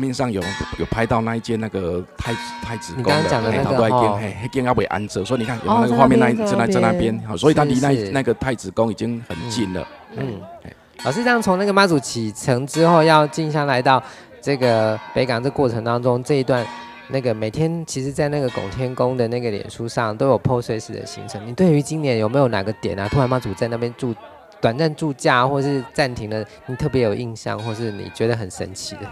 面上有有拍到那一间那个太子太子宫你刚刚讲的那个都在哦嘿，那间要被安置，所以你看有没哦有那个画面那在那在那在那边，好，所以他离那那个太子宫已经很近了。嗯哎，老师这样从那个妈祖启程之后，要进香来到这个北港这过程当中，这一段那个每天其实，在那个拱天宫的那个脸书上都有 PO 随时的行程。你对于今年有没有哪个点啊，突然妈祖在那边住短暂驻驾，或是暂停了，你特别有印象，或是你觉得很神奇的，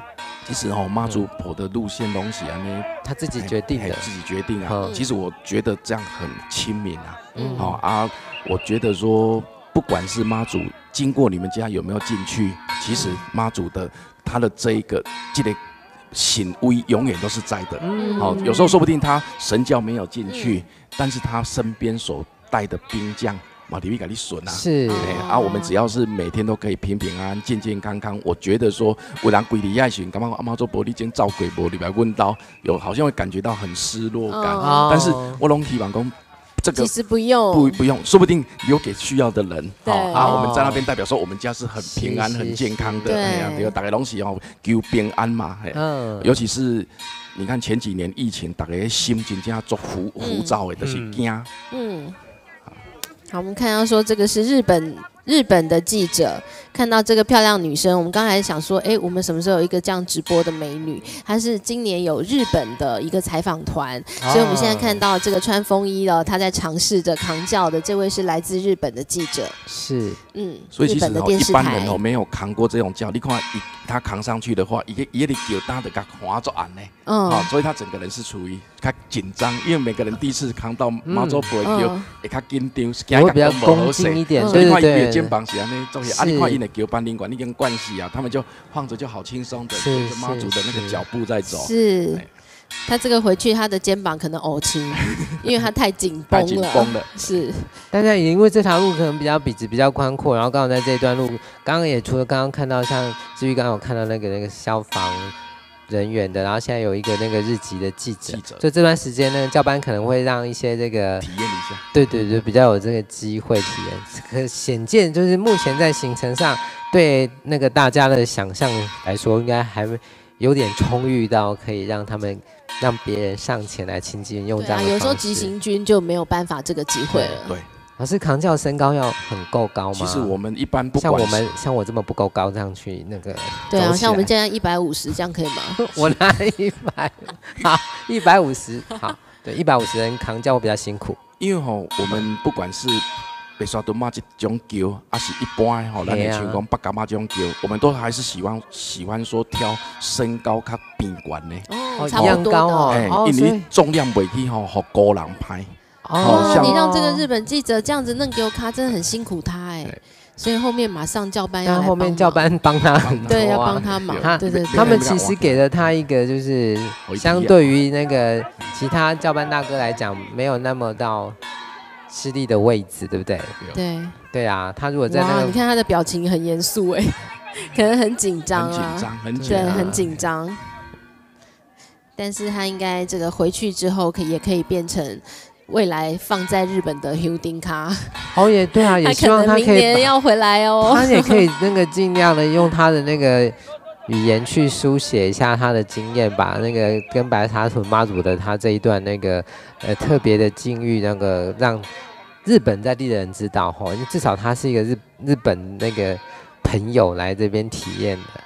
其实哦，妈祖婆的路线东西啊，呢他自己决定的？嘿自己决定啊嗯。其实我觉得这样很亲民啊。嗯好、啊，我觉得说，不管是妈祖经过你们家有没有进去，其实妈祖的他的这一个这个显威永远都是在的。嗯好、有时候说不定他神教没有进去，但是他身边所带的兵将，马里维给你损啊。是哎、啊，我们只要是每天都可以平平安安、健健康康，我觉得说，有人归你爱寻，干嘛阿妈做玻璃间照鬼玻璃来问到，有好像会感觉到很失落感。但是我拢希望讲，这个其实不用，不不用，说不定留给需要的人。好啊，哦我们在那边代表说，我们家是很平安、很健康的。是哎呀，大家东西哦，求平安嘛。嘿嗯尤其是你看前几年疫情，大家心真正做浮浮躁的，都是嗯惊。嗯，好，我们看到说这个是日本日本的记者看到这个漂亮女生，我们刚才想说，哎，我们什么时候有一个这样直播的美女？她是今年有日本的一个采访团，所以我们现在看到这个穿风衣的，她在尝试着扛轿的这位是来自日本的记者，是。嗯，所以其实哦，日本的电视台。一般人，哦没有扛过这种轿，你看一他扛上去的话，一个一个脚搭的给滑着按呢，嗯。啊，所以他整个人是处于他紧张，因为每个人第一次扛到马祖婆的脚，嗯。会较紧张，比较恭一点，嗯。所以你对肩。膀是安尼做起，啊，是你看伊的脚板领管，你跟惯系啊，他们就晃着就好轻松的，是跟着妈祖的那个脚步在走，是他。这个回去，他的肩膀可能呕青，因为他太紧绷了。紧绷了。是，大家也因为这条路可能比较笔直比较宽阔，然后刚好在这一段路，刚刚也除了刚刚看到像至于刚刚有看到那个那个消防人员的，然后现在有一个那个日籍的记者，记者就这段时间呢，教班可能会让一些这个体验一下，对对对比较有这个机会体验。可显见就是目前在行程上对那个大家的想象来说，应该还有点充裕到可以让他们让别人上前来亲近，用这样的有时候急行军就没有办法这个机会了。对。老师扛轿身高要很够高吗？其实我们一般不像我们像我这么不够高，这样去那个，对啊，像我们现在一百五十，这样可以吗？我拿一百，好，一百五十，好，对，一百五十人扛轿我比较辛苦，因为吼，我们不管是白沙屯马这种球，还是一般吼，咱嘿啊的像讲北干妈这种球，我们都还是喜欢喜欢说挑身高较边悬的，哦，哦一样差不多的。高哦哎、因为重量袂去吼，互高人拍。哦你让这个日本记者这样子弄给我卡，真的很辛苦他哎。对，所以后面马上教班要后面教班帮他很多对要啊帮他忙。他，对对对，他们其实给了他一个就是相对于那个其他教班大哥来讲，没有那么到吃力的位置，对不对？对对。啊，他如果在，那个你看他的表情很严肃哎，可能很紧张啊，很紧张，很对，很紧张。但是他应该这个回去之后，可以也可以变成未来放在日本的 Houdin 卡，哦也对啊，也希望他可以把年要回来哦。他也可以那个尽量的用他的那个语言去书写一下他的经验，把那个跟白沙土妈祖的他这一段那个呃特别的境遇，那个让日本在地的人知道哈，因为至少他是一个日日本那个朋友来这边体验的。